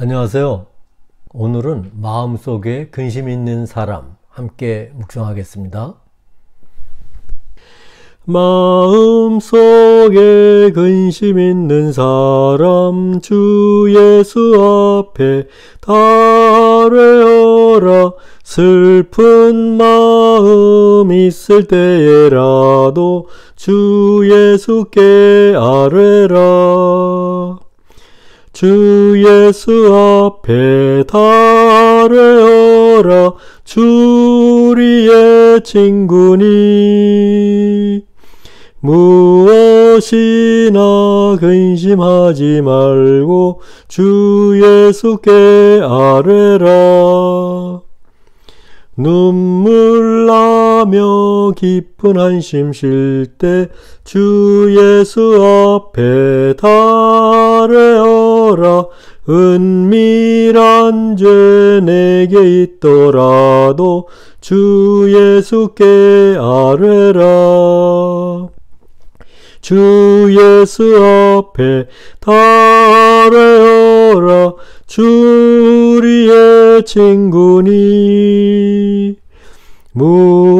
안녕하세요. 오늘은 마음속에 근심 있는 사람 함께 묵상하겠습니다. 마음속에 근심 있는 사람 주 예수 앞에 달래어라 슬픈 마음 있을 때에라도 주 예수께 아뢰라 주 예수 앞에 달래어라 주 우리의 친구니. 무엇이나 근심하지 말고 주 예수께 아뢰라. 눈물 나 며 깊은 한심 쉴 때 주 예수 앞에 달래어라. 은밀한 죄 내게 있더라도 주 예수께 아뢰라. 주 예수 앞에 달래어라. 주 우리의 친구니. 무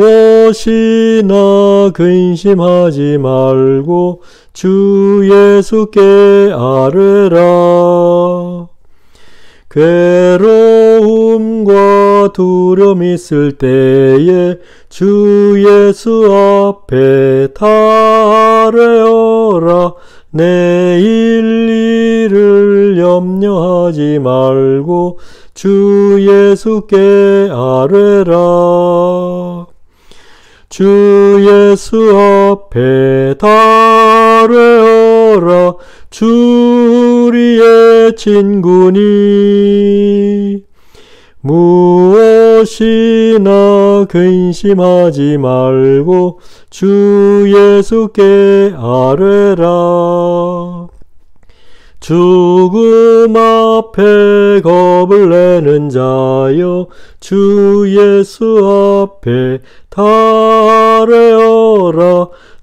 엇이나 근심하지 말고 주 예수께 아뢰라. 괴로움과 두려움 있을 때에 주 예수 앞에 달래어라. 내일 일을 염려하지 말고 주 예수께 아뢰라 주 예수 앞에 달래어라. 주 우리의 친구니 무엇이나 근심하지 말고 주 예수께 아뢰라 죽음 앞에 겁을 내는 자여 주 예수 앞에 달래어라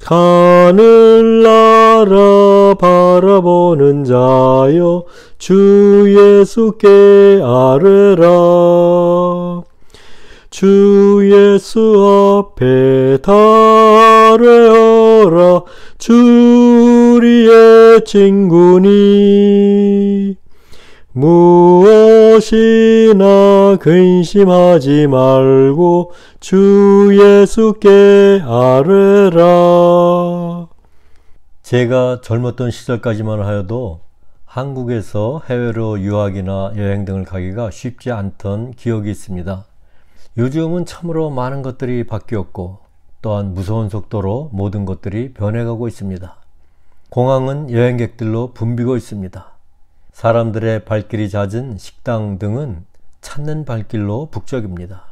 하늘 나라 바라보는 자여 주 예수께 아뢰라. 주 예수 앞에 달래어라 주 우리의 친구니 무엇이나 근심하지 말고 주 예수께 아뢰라 제가 젊었던 시절까지만 하여도 한국에서 해외로 유학이나 여행 등을 가기가 쉽지 않던 기억이 있습니다. 요즘은 참으로 많은 것들이 바뀌었고 또한 무서운 속도로 모든 것들이 변해가고 있습니다. 공항은 여행객들로 붐비고 있습니다. 사람들의 발길이 잦은 식당 등은 찾는 발길로 북적입니다.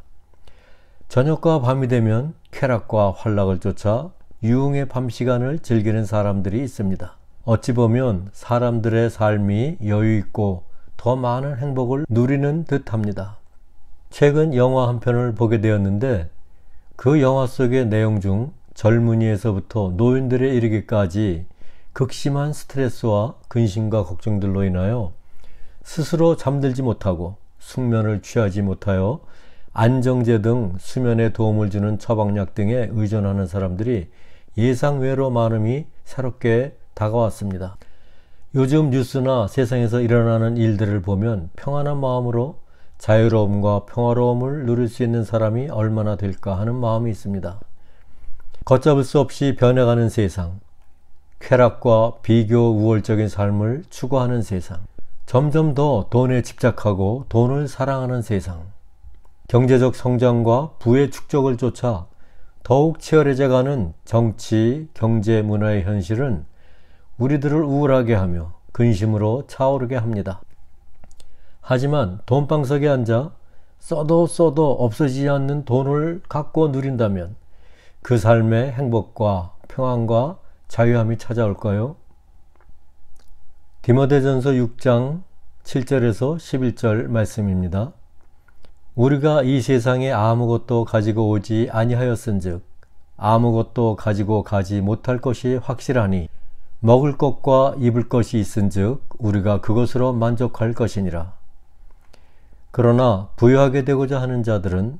저녁과 밤이 되면 쾌락과 환락을 쫓아 유흥의 밤 시간을 즐기는 사람들이 있습니다. 어찌 보면 사람들의 삶이 여유 있고 더 많은 행복을 누리는 듯 합니다. 최근 영화 한 편을 보게 되었는데 그 영화 속의 내용 중 젊은이에서부터 노인들에 이르기까지 극심한 스트레스와 근심과 걱정들로 인하여 스스로 잠들지 못하고 숙면을 취하지 못하여 안정제 등 수면에 도움을 주는 처방약 등에 의존하는 사람들이 예상외로 많음이 새롭게 다가왔습니다. 요즘 뉴스나 세상에서 일어나는 일들을 보면 평안한 마음으로 자유로움과 평화로움을 누릴 수 있는 사람이 얼마나 될까 하는 마음이 있습니다. 걷잡을 수 없이 변해가는 세상, 쾌락과 비교 우월적인 삶을 추구하는 세상, 점점 더 돈에 집착하고 돈을 사랑하는 세상, 경제적 성장과 부의 축적을 쫓아 더욱 치열해져가는 정치, 경제, 문화의 현실은 우리들을 우울하게 하며 근심으로 차오르게 합니다. 하지만 돈방석에 앉아 써도 써도 없어지지 않는 돈을 갖고 누린다면 그 삶의 행복과 평안과 자유함이 찾아올까요? 디모데전서 6장 7절에서 11절 말씀입니다. 우리가 이 세상에 아무것도 가지고 오지 아니하였은즉 아무것도 가지고 가지 못할 것이 확실하니 먹을 것과 입을 것이 있은즉 우리가 그것으로 만족할 것이니라. 그러나 부유하게 되고자 하는 자들은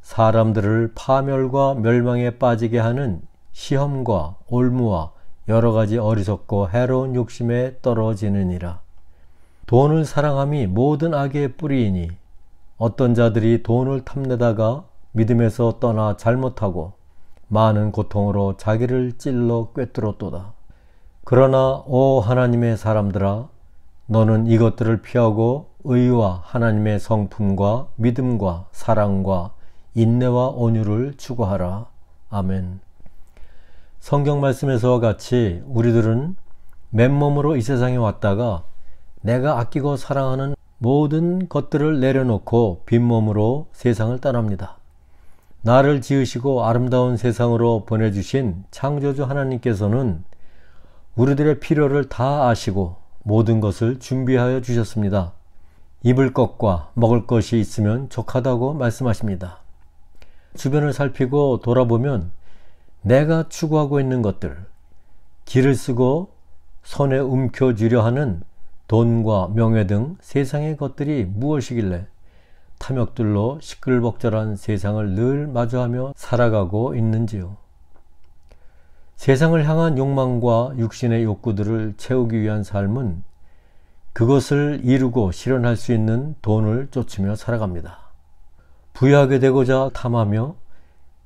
사람들을 파멸과 멸망에 빠지게 하는 시험과 올무와 여러 가지 어리석고 해로운 욕심에 떨어지느니라. 돈을 사랑함이 모든 악의 뿌리이니 어떤 자들이 돈을 탐내다가 믿음에서 떠나 잘못하고 많은 고통으로 자기를 찔러 꿰뚫었도다. 그러나 오 하나님의 사람들아 너는 이것들을 피하고 의와 하나님의 성품과 믿음과 사랑과 인내와 온유를 추구하라. 아멘. 성경 말씀에서와 같이 우리들은 맨몸으로 이 세상에 왔다가 내가 아끼고 사랑하는 모든 것들을 내려놓고 빈몸으로 세상을 떠납니다. 나를 지으시고 아름다운 세상으로 보내주신 창조주 하나님께서는 우리들의 필요를 다 아시고 모든 것을 준비하여 주셨습니다. 입을 것과 먹을 것이 있으면 족하다고 말씀하십니다. 주변을 살피고 돌아보면 내가 추구하고 있는 것들, 길을 쓰고 손에 움켜쥐려 하는 돈과 명예 등 세상의 것들이 무엇이길래 탐욕들로 시끌벅적한 세상을 늘 마주하며 살아가고 있는지요. 세상을 향한 욕망과 육신의 욕구들을 채우기 위한 삶은 그것을 이루고 실현할 수 있는 돈을 쫓으며 살아갑니다. 부유하게 되고자 탐하며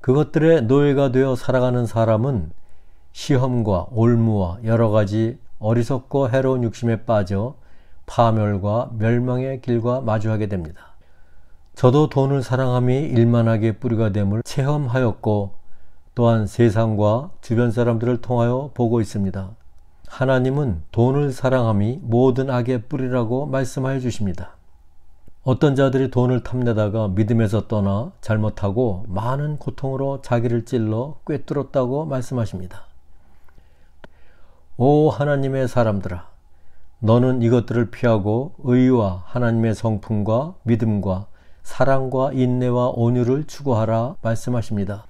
그것들의 노예가 되어 살아가는 사람은 시험과 올무와 여러 가지 어리석고 해로운 욕심에 빠져 파멸과 멸망의 길과 마주하게 됩니다. 저도 돈을 사랑함이 일만하게 뿌리가 됨을 체험하였고 또한 세상과 주변 사람들을 통하여 보고 있습니다. 하나님은 돈을 사랑함이 모든 악의 뿌리라고 말씀하여 주십니다. 어떤 자들이 돈을 탐내다가 믿음에서 떠나 잘못하고 많은 고통으로 자기를 찔러 꿰뚫었다고 말씀하십니다. 오 하나님의 사람들아 너는 이것들을 피하고 의와 하나님의 성품과 믿음과 사랑과 인내와 온유를 추구하라 말씀하십니다.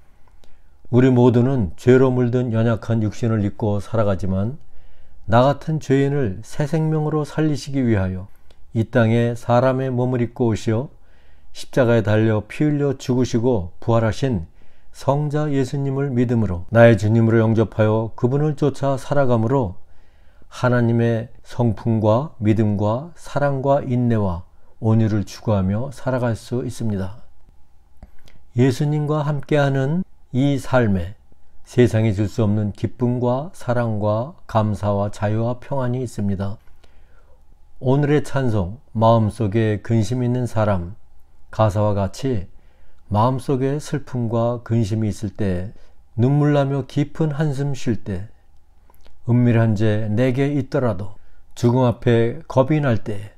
우리 모두는 죄로 물든 연약한 육신을 입고 살아가지만 나 같은 죄인을 새 생명으로 살리시기 위하여 이 땅에 사람의 몸을 입고 오시어 십자가에 달려 피 흘려 죽으시고 부활하신 성자 예수님을 믿음으로 나의 주님으로 영접하여 그분을 쫓아 살아감으로 하나님의 성품과 믿음과 사랑과 인내와 온유를 추구하며 살아갈 수 있습니다. 예수님과 함께하는 이 삶에 세상이 줄 수 없는 기쁨과 사랑과 감사와 자유와 평안이 있습니다. 오늘의 찬송, 마음속에 근심 있는 사람, 가사와 같이 마음속에 슬픔과 근심이 있을 때, 눈물 나며 깊은 한숨 쉴 때, 은밀한 죄 내게 있더라도 죽음 앞에 겁이 날 때,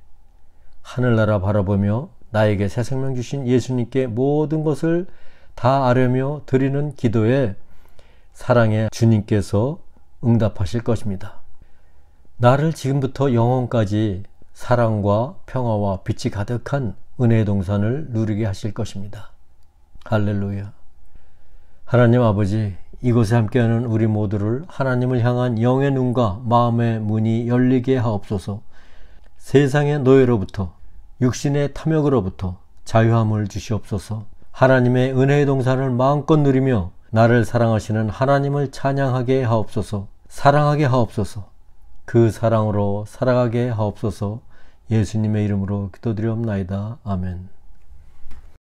하늘나라 바라보며 나에게 새 생명 주신 예수님께 모든 것을 다 아뢰며 드리는 기도에 사랑의 주님께서 응답하실 것입니다. 나를 지금부터 영원까지 사랑과 평화와 빛이 가득한 은혜의 동산을 누리게 하실 것입니다. 할렐루야. 하나님 아버지, 이곳에 함께하는 우리 모두를 하나님을 향한 영의 눈과 마음의 문이 열리게 하옵소서. 세상의 노예로부터 육신의 탐욕으로부터 자유함을 주시옵소서. 하나님의 은혜의 동산을 마음껏 누리며 나를 사랑하시는 하나님을 찬양하게 하옵소서, 사랑하게 하옵소서, 그 사랑으로 살아가게 하옵소서, 예수님의 이름으로 기도드리옵나이다. 아멘.